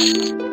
Música